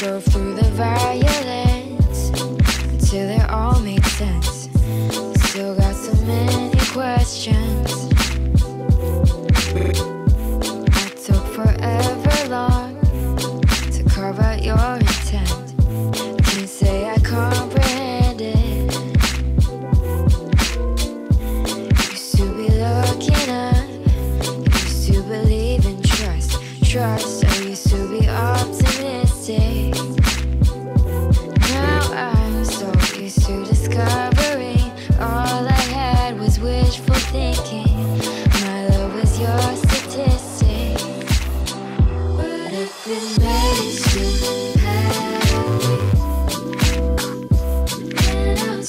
drove through the violence until it all made sense. Still got so many questions. I took forever long to carve out your intent. Can't say I comprehend it. Used to be looking up, used to believe in trust, trust. race to discovery. All I had was wishful thinking. My love was your statistic. If it you happy? I'll